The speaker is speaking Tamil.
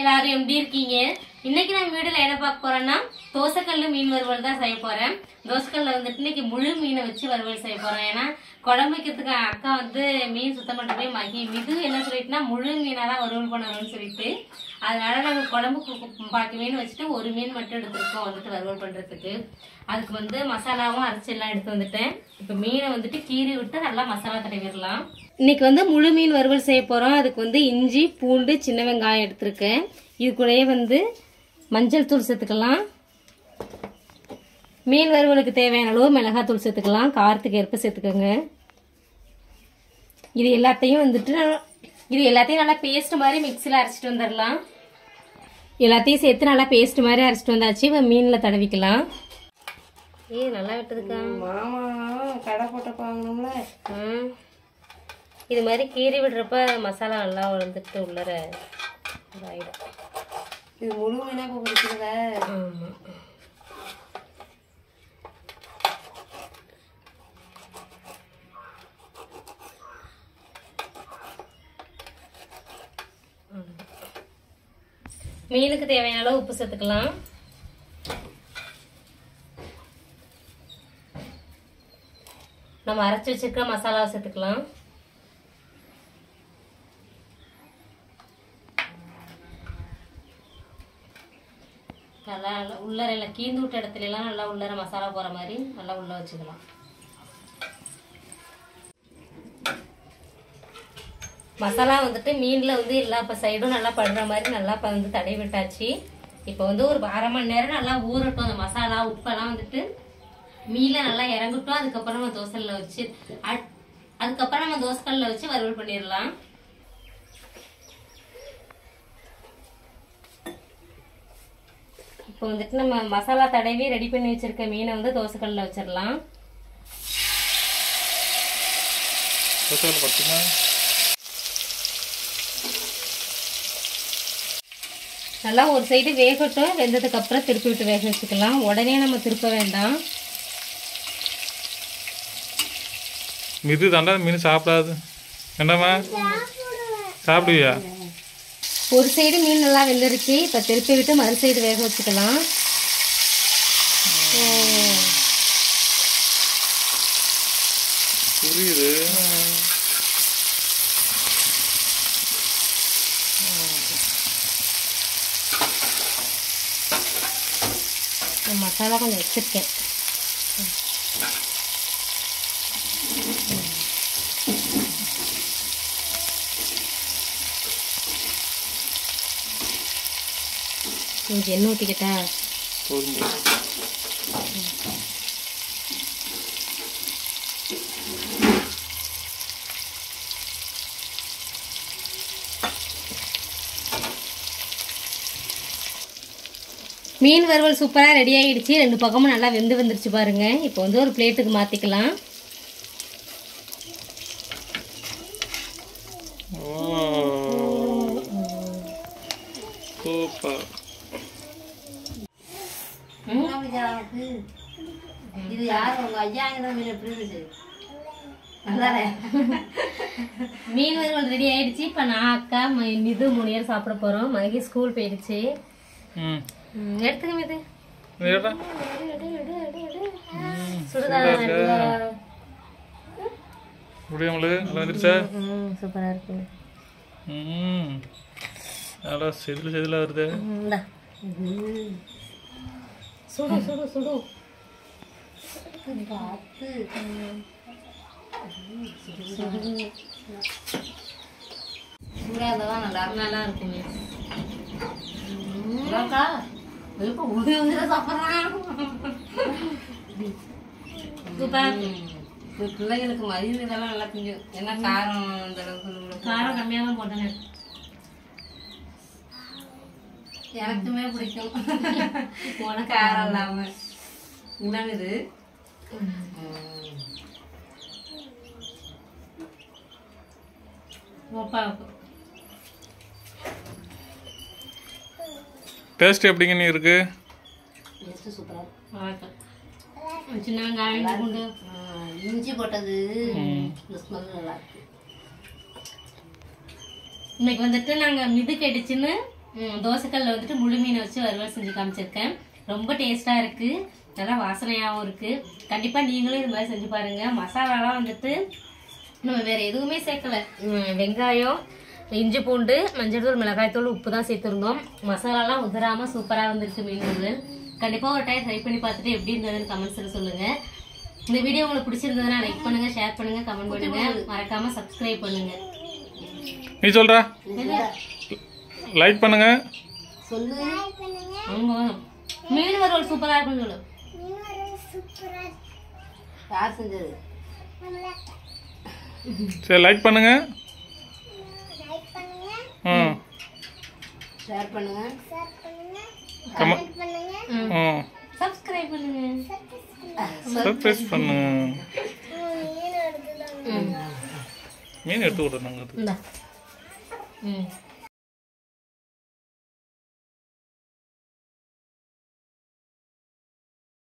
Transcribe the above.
எல்லாரும் எப்படி இருக்கீங்க? இன்னைக்கு நம்ம வீடியோல என்ன பார்க்க போறோம்னா தோசைக்கல்லு மீன் வறுவல் தான் செய்ய போறேன். தோசைக்கல்ல வந்துட்டு இன்னைக்கு முழு மீனை வச்சு வறுவல் செய்ய போறோம். ஏன்னா குழம்புக்கிறதுக்கு அக்கா வந்து மீன் சுத்தம் பண்றதே மகி. மிது என்ன சொல்லிட்டுனா முழு மீனாக தான் வறுவல் பண்ணணும்னு சொல்லிட்டு அதனால நாங்கள் குழம்புக்கு பாக்கி மீன் வச்சுட்டு ஒரு மீன் மட்டும் எடுத்துருக்கோம் வந்துட்டு வறுவல் பண்றதுக்கு. அதுக்கு வந்து மசாலாவும் அரைச்செல்லாம் எடுத்து வந்துட்டேன். இப்போ மீனை வந்துட்டு கீறி விட்டு நல்லா மசாலா தடவிடலாம். இன்னைக்கு வந்து முழு மீன் வறுவல் செய்ய போறோம். அதுக்கு வந்து இஞ்சி பூண்டு சின்ன வெங்காயம் எடுத்திருக்கேன். இது கூடயே வந்து மஞ்சள் தூள் சேர்த்துக்கலாம். மீன் வறுவலுக்கு தேவையான அளவு மிளகாய் தூள் சேர்த்துக்கலாம். காரத்துக்கு ஏற்ப சேர்த்துக்கோங்க. இது எல்லாத்தையும் வந்துட்டு இது எல்லாத்தையும் நல்லா பேஸ்ட் மாதிரி மிக்சியில் அரைச்சிட்டு வந்துடலாம் எல்லாத்தையும் சேர்த்து நல்லா பேஸ்ட் மாதிரி அரைச்சிட்டு வந்தாச்சு. இப்போ மீனில் தடவிக்கலாம். ஏ நல்லா விட்டதுக்கா. மாமா கடை போட்ட வாங்கணும்ல. இது மாதிரி கீறி விடுறப்ப மசாலா நல்லா வந்துட்டு உள்ளர இது முழு மீனா இப்போ பிடிக்கிறத ஆமா. மீனுக்கு தேவையான அளவு உப்பு சேர்த்துக்கலாம். நம்ம அரைச்சி வச்சிருக்க மசாலாவை சேர்த்துக்கலாம். நல்லா உள்ளர கீந்து விட்ட இடத்துல எல்லாம் நல்லா உள்ளர மசாலா போற மாதிரி நல்லா உள்ள வச்சுக்கலாம். மசாலா வந்துட்டு மீன்ல வந்து எல்லா இப்போ சைடும் நல்லா படுற மாதிரி நல்லா இப்போ வந்து தடை விட்டாச்சு. இப்போ வந்து ஒரு அரை மணி நேரம் நல்லா ஊறட்டும் அந்த மசாலா உப்பெல்லாம் வந்துட்டு மீன்ல நல்லா இறங்கட்டும். அதுக்கப்புறம் நம்ம தோசைல வச்சு அதுக்கப்புறம் நம்ம தோசைக்கல்ல வச்சு வறுவல் பண்ணிடலாம். இப்போ வந்துட்டு நம்ம மசாலா தடவி ரெடி பண்ணி வச்சிருக்க மீனை வந்து தோசைக்கல்ல வச்சிடலாம் தோசையில் பார்த்தீங்கன்னா நல்லா ஒரு சைடு வேகட்டும். வெந்ததுக்கு அப்புறம் திருப்பி விட்டு வேக வச்சுக்கலாம். உடனே நம்ம திருப்ப வேண்டாம். மிது தாண்டா மீன் சாப்பிடாது. என்னம்மா சாப்பிடுவியா? ஒரு சைடு மீன் நல்லா வெந்துருச்சு. இப்போ திருப்பி விட்டு மறு சைடு வேக வச்சுக்கலாம். புரியுது. நான் மசாலா கொஞ்சம் வச்சிருக்கேன் கொஞ்சம் எண்ணெய் ஊற்றிக்கிட்டா போதும் மீன் வறுவல் சூப்பராக ரெடி ஆகிடுச்சு ரெண்டு பக்கமும் நல்லா வெந்து வந்துருச்சு பாருங்க. இப்போ வந்து ஒரு பிளேட்டுக்கு மாற்றிக்கலாம் இது யார் உங்க ஐயா மீன் வறுவல் ரெடி ஆயிடுச்சு. இப்போ நான் அக்கா மிது மூணு பேர் சாப்பிட போகிறோம் மகி ஸ்கூல் போயிடுச்சு. ம் ம், எடுத்துக்க மிது ஏடா சுடுதா முடியாமலு நல்லா. வந்துருச்சா? சூப்பராக இருக்கு. ம் நல்லா செதில் செதிலாக வருது. சுடு சுடு சுடு. பார்த்து நல்லா இருக்குங்க இப்போ உதவி உதவி சாப்பிட்றான் பிள்ளைங்களுக்கு மதியம் இதெல்லாம் நல்லா திங்கும் ஏன்னா காரம் அந்த அளவுக்கு. காரம் கம்மியாக தான் போட்டேங்க எனக்குமே பிடிக்கும் உனக்கு காரம் இல்லாம இந்தாங்க இது டேஸ்ட் எப்படிங்க நீ இருக்கு? இஞ்சி பூண்டு. இஞ்சி போட்டது. இன்னைக்கு வந்துட்டு நாங்க மிது கெடுச்சுன்னு தோசைக்கல்ல வந்துட்டு முழு மீனை வச்சு வறுவல் செஞ்சு காமிச்சிருக்கேன். ரொம்ப டேஸ்டா இருக்கு. நல்லா வாசனையாகவும் இருக்கு. கண்டிப்பா நீங்களும் இது மாதிரி செஞ்சு பாருங்க. மசாலாலாம் வந்துட்டு நம்ம வேற எதுவுமே சேர்க்கல. வெங்காயம் இஞ்சி பூண்டு மஞ்சள் தூள் மிளகாய் தூள் உப்பு தான் சேர்த்துருந்தோம். மசாலாலாம் உதிராம சூப்பரா வந்திருக்கு மீன் வறுவல் கண்டிப்பா ஒரு டைம் ட்ரை பண்ணி பார்த்துட்டு எப்படி இருந்ததுன்னு கமெண்ட்ஸ்ல சொல்லுங்க. இந்த வீடியோ உங்களுக்கு பிடிச்சிருந்ததுன்னா லைக் பண்ணுங்க ஷேர் பண்ணுங்க கமெண்ட் பண்ணுங்க. மறக்காம சப்ஸ்கிரைப் பண்ணுங்க. நீ சொல்ற? லைக் பண்ணுங்க. சொல்லு. ஆமா. மீன் வறுவல் சூப்பரா இருக்குன்னு சொல்லு. யார் செஞ்சது? சரி லைக் பண்ணுங்க ம் ஷேர் பண்ணுங்க. கம ம். சப்ஸ்கிரைப் பண்ணுங்க. சர்ப்ரைஸ் பண்ணுங்க. மீன் எடுத்து விடுறேன் நாங்கள் இந்தா. ம்.